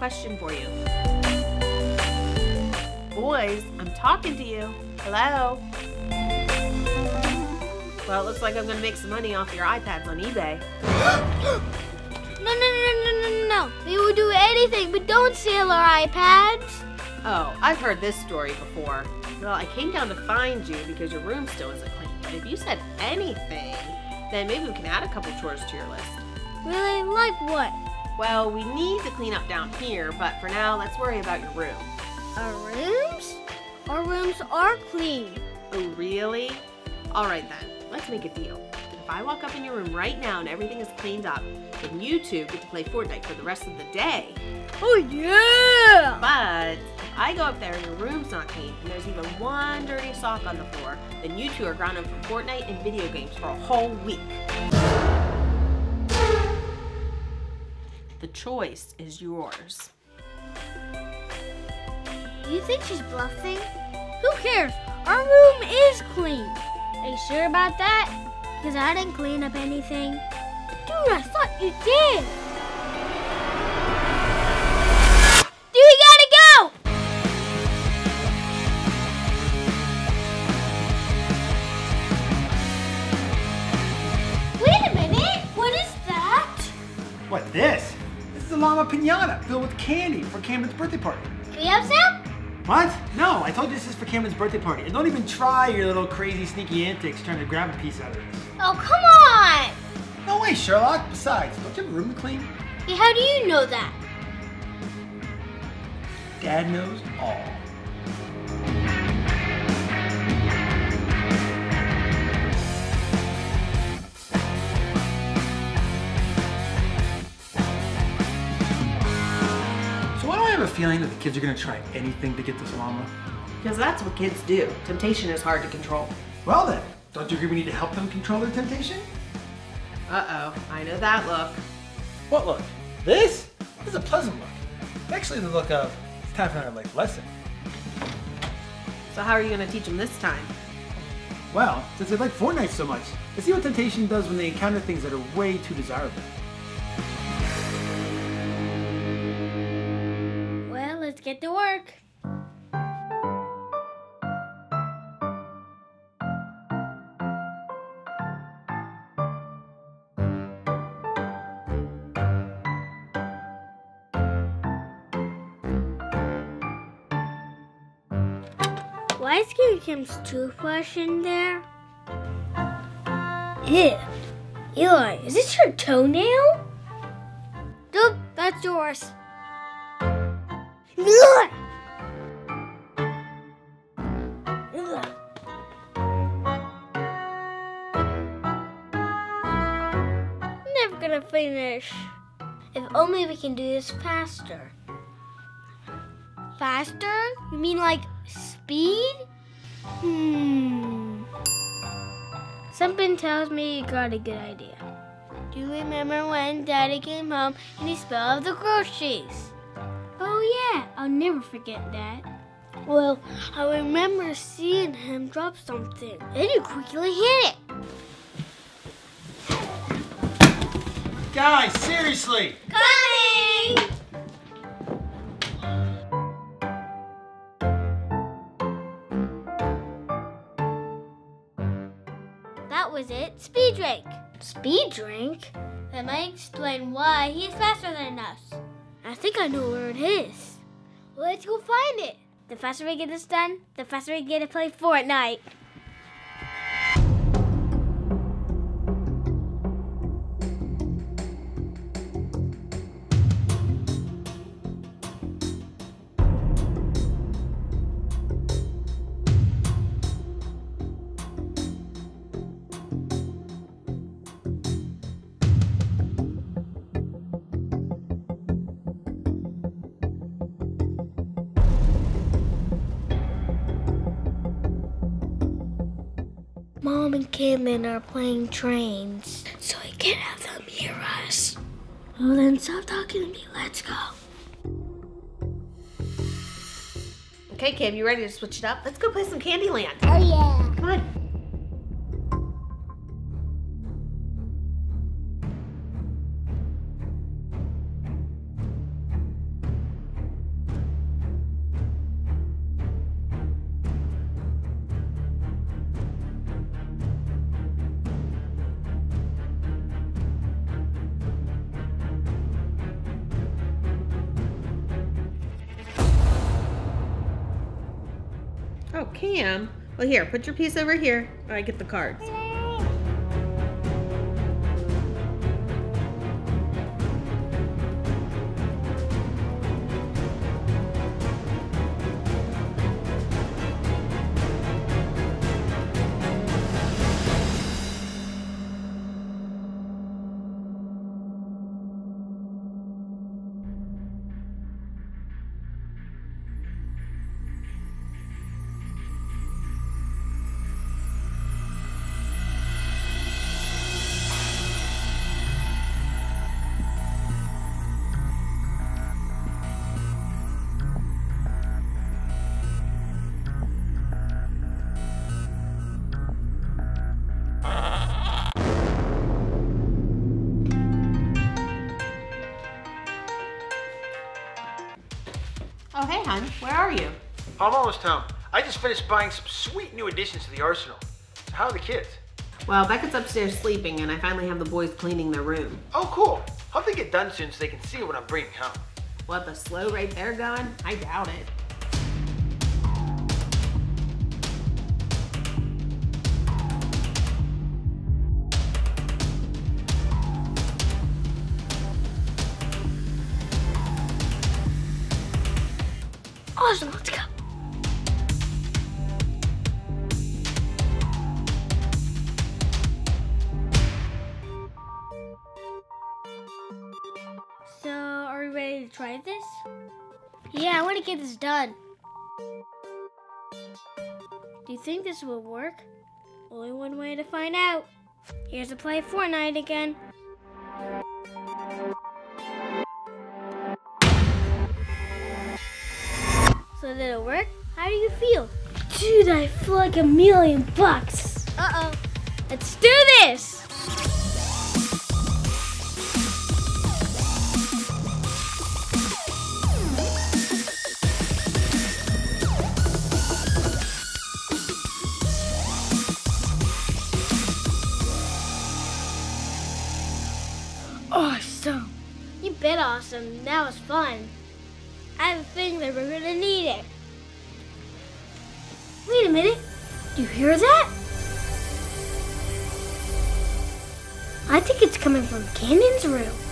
question for you. Boys, I'm talking to you. Hello? Well, it looks like I'm gonna make some money off your iPads on eBay. No, no, no, no, no, no, no. We will do anything, but don't steal our iPads. Oh, I've heard this story before. Well, I came down to find you because your room still isn't clean. But if you said anything, then maybe we can add a couple chores to your list. Really? Like what? Well, we need to clean up down here, but for now, let's worry about your room. Our rooms? Our rooms are clean. Oh, really? All right then, let's make a deal. If I walk up in your room right now and everything is cleaned up, then you two get to play Fortnite for the rest of the day. Oh, yeah! But if I go up there and your room's not clean and there's even one dirty sock on the floor, then you two are grounded from Fortnite and video games for a whole week. The choice is yours. You think she's bluffing? Who cares? Our room is clean. Are you sure about that? Because I didn't clean up anything. Dude, I thought you did. This? Is a llama pinata filled with candy for Cameron's birthday party. Can we have some? What? No, I told you this is for Cameron's birthday party. And don't even try your little crazy sneaky antics trying to grab a piece out of this. Oh, come on! No way, Sherlock. Besides, don't you have a room to clean? Hey, how do you know that? Dad knows all. Have a feeling that the kids are gonna try anything to get this llama? Because that's what kids do. Temptation is hard to control. Well then, don't you agree we need to help them control their temptation? Uh-oh, I know that look. What look? This? This is a pleasant look. It's actually the look of it's time for another life lesson. So how are you going to teach them this time? Well, since they like Fortnite so much, let's see what temptation does when they encounter things that are way too desirable. Let's get to work. Why is Kitty Kim's toothbrush in there? Ew. Eli, is this your toenail? Nope, that's yours. Never gonna finish. If only we can do this faster. Faster? You mean like speed? Hmm. Something tells me you got a good idea. Do you remember when Daddy came home and he spilled the groceries? Oh yeah, I'll never forget that. Well, I remember seeing him drop something. and he quickly hit it. Guys, seriously! Coming! That was it. Speed drink. Speed drink? That might explain why he's faster than us. I think I know where it is. Let's go find it. The faster we get this done, the faster we get to play Fortnite. And Caitlin are playing trains, so I can't have them hear us. Well, then stop talking to me. Let's go. Okay, Kim, you ready to switch it up? Let's go play some Candyland. Oh, yeah. Come on. Cam. Well, here, put your piece over here. I get the cards. Hey, hon. Where are you? I'm almost home. I just finished buying some sweet new additions to the arsenal. So How are the kids? Well, Beckett's upstairs sleeping, and I finally have the boys cleaning their room. Oh, cool. Hope they get done soon so they can see what I'm bringing home. What, the slow rate they're going? I doubt it. Awesome, let's go. So, are we ready to try this? Yeah, I want to get this done. Do you think this will work? Only one way to find out. Here's to play Fortnite again. So did it work? How do you feel? Dude, I feel like a million bucks. Uh-oh. Let's do this! Awesome. You bet awesome. That was fun. Feeling that we're gonna need it. Wait a minute. Do you hear that? I think it's coming from Cannon's room.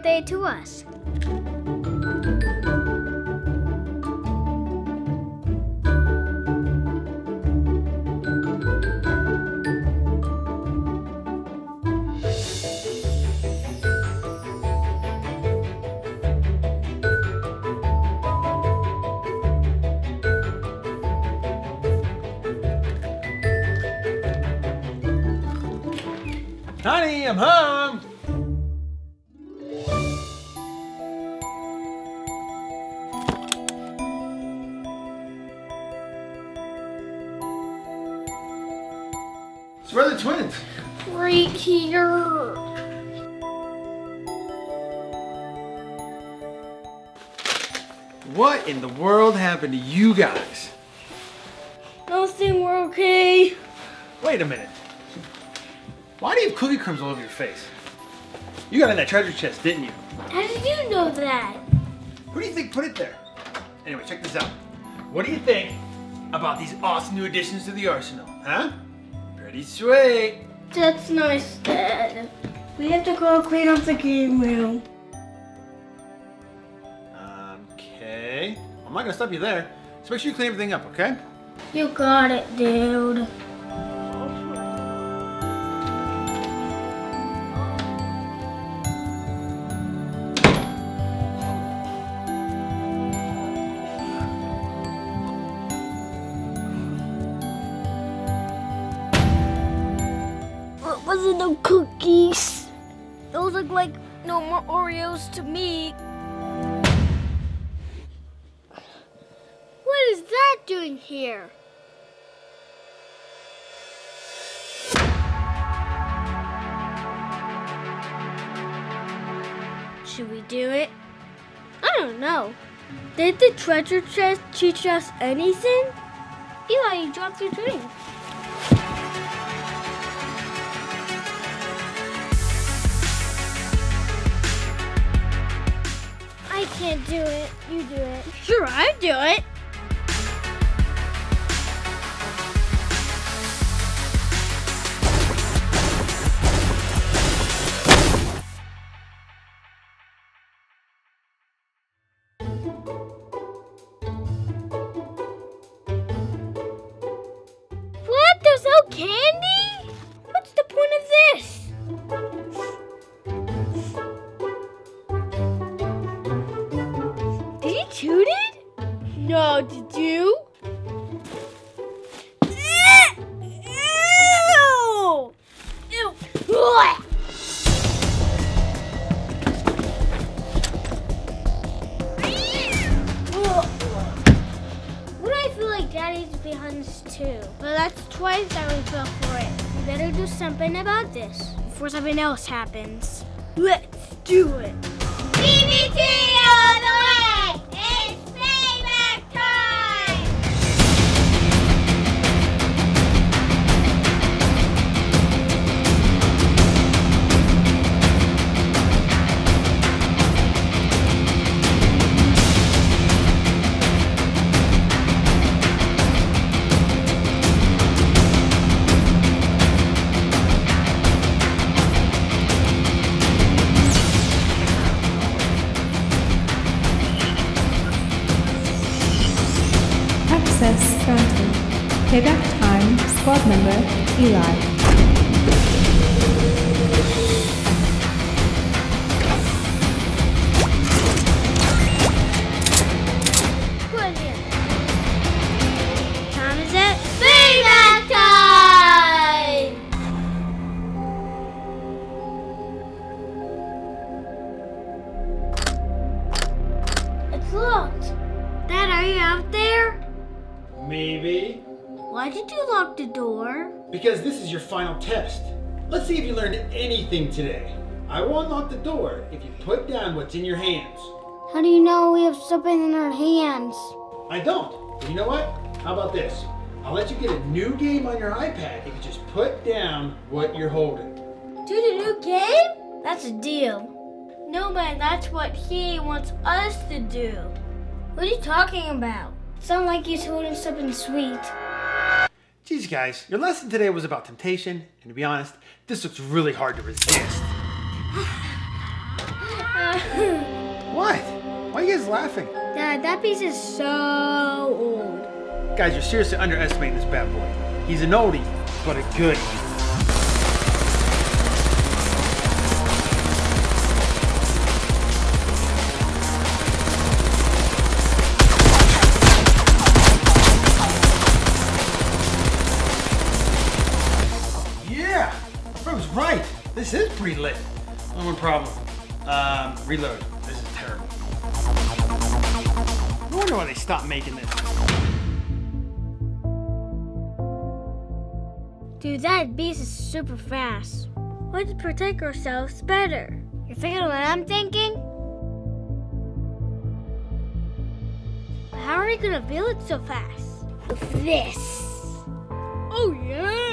Birthday to us. So where are the twins? Right here. What in the world happened to you guys? Nothing, we're okay. Wait a minute. Why do you have cookie crumbs all over your face? You got in that treasure chest, didn't you? How did you know that? Who do you think put it there? Anyway, check this out. What do you think about these awesome new additions to the arsenal, huh? Pretty sweet. That's nice, Dad. We have to go clean up the game room. Okay. I'm not gonna stop you there. So make sure you clean everything up, okay? You got it, dude. Cookies? Those look like no more Oreos to me. What is that doing here? Should we do it? I don't know. Did the treasure chest teach us anything? Eli, you dropped your drink. Can't do it. You do it. Sure, I do it. Twice that we fell for it. We better do something about this before something else happens. Let's do it. PBT did you lock the door? Because this is your final test. Let's see if you learned anything today. I will unlock the door if you put down what's in your hands. How do you know we have something in our hands? I don't. But you know what? How about this? I'll let you get a new game on your iPad if you just put down what you're holding. Do the new game? That's a deal. No, man, that's what he wants us to do. What are you talking about? Sound like he's holding something sweet. Geez, guys, your lesson today was about temptation, and to be honest, this looks really hard to resist. What? Why are you guys laughing? Dad, that piece is so old. Guys, you're seriously underestimating this bad boy. He's an oldie, but a goodie. One problem. Um, reload. This is terrible. No wonder why they stopped making this. Dude, that beast is super fast. Let's protect ourselves better. You're thinking what I'm thinking? How are we gonna build it so fast? With this. Oh yeah!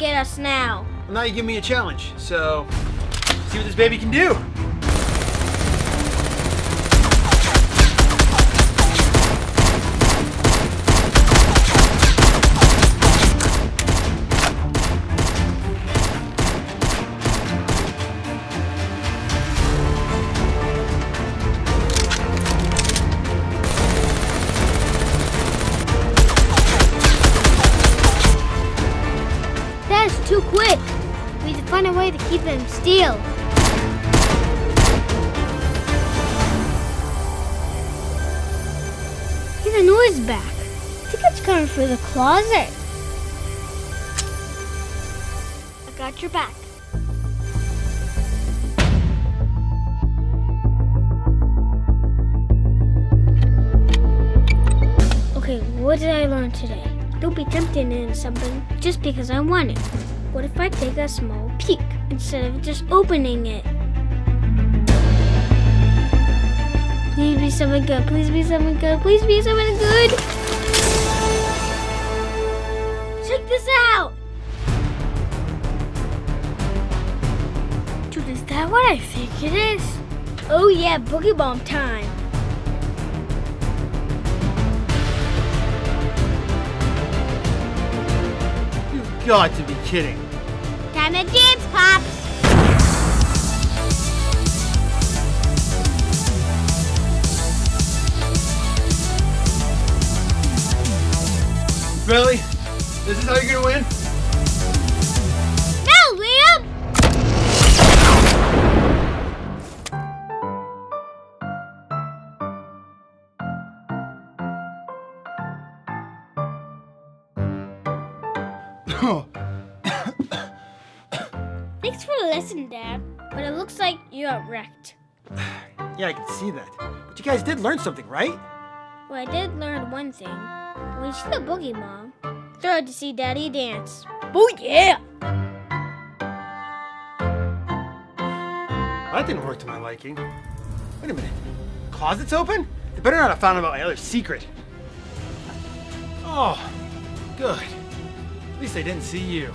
Get us now. Now you give me a challenge, so see what this baby can do. Keep him still. Hear the noise back. I think it's coming through the closet. I got your back. Okay, what did I learn today? Don't be tempted into something just because I want it. What if I take a small peek instead of just opening it? Please be someone good. Please be someone good. Please be someone good. Check this out. Dude, is that what I think it is? Oh yeah, Boogie Bomb time. You've got to be kidding. To dance, Pops. Billy, this is how you're gonna win? Thanks for the lesson, Dad. But it looks like you got wrecked. Yeah, I can see that. But you guys did learn something, right? Well, I did learn one thing. When see the boogie bomb, it to see Daddy dance. Oh yeah! That didn't work to my liking. Wait a minute. Closet's open? They better not have found out about my other secret. Oh, good. At least they didn't see you.